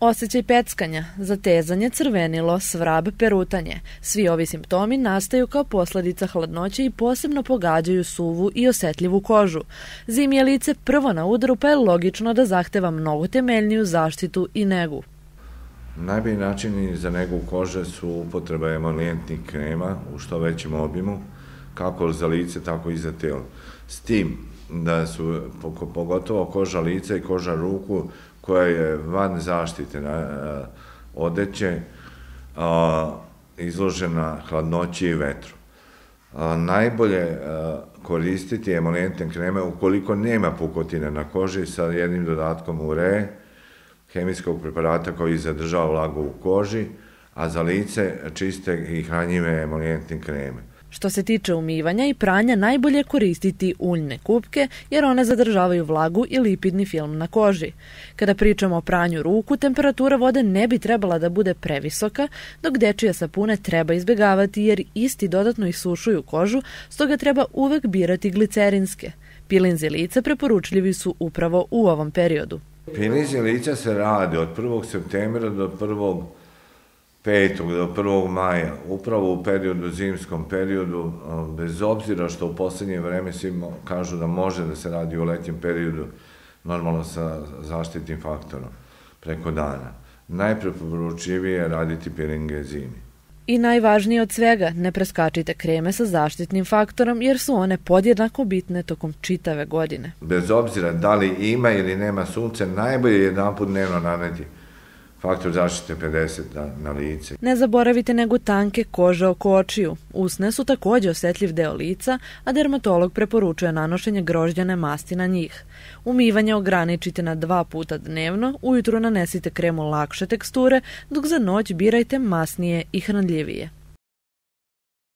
Osećaj peckanja, zatezanje, crvenilo, svrab, perutanje. Svi ovi simptomi nastaju kao posledica hladnoće i posebno pogađaju suvu i osetljivu kožu. Zimi je lice prvo na udaru pa je logično da zahteva mnogo temeljniju zaštitu i negu. Najbolji načini za negu kože su upotreba emolijentnih krema u što većem obimu, kako za lice, tako i za telo. S tim da su pogotovo koža lica i koža ruku koja je van zaštite na odeće izložena hladnoći i vetru. Najbolje koristiti emolijentne kreme ukoliko nema pukotine na koži sa jednim dodatkom ure, hemijskog preparata koji zadržava vlagu u koži, a za lice čiste i hranjive emolijentne kreme. Što se tiče umivanja i pranja, najbolje koristiti uljne kupke jer one zadržavaju vlagu i lipidni film na koži. Kada pričamo o pranju ruku, temperatura vode ne bi trebala da bude previsoka, dok dečije sapune treba izbegavati jer isti dodatno isušuju kožu, stoga treba uvek birati glicerinske. Pilinzi lica preporučljivi su upravo u ovom periodu. Pilinzi lica se radi od 1. septembra do 1 5. do 1. maja, upravo u periodu, zimskom periodu, bez obzira što u poslednje vreme svi kažu da može da se radi u letnjem periodu, normalno sa zaštitnim faktorom, preko dana. Najpreporučivije je raditi piringe zimi. I najvažnije od svega, ne preskačite kreme sa zaštitnim faktorom jer su one podjednako bitne tokom čitave godine. Bez obzira da li ima ili nema sunce, najbolje je jedan put dnevno naneti faktor zaštite 50 na, na lice. Ne zaboravite nego tanke kože oko očiju. Usne su takođe osetljiv deo lica, a dermatolog preporučuje nanošenje grožđane masti na njih. Umivanje ograničite na dva puta dnevno, ujutru nanesite kremu lakše teksture, dok za noć birajte masnije i hranljivije.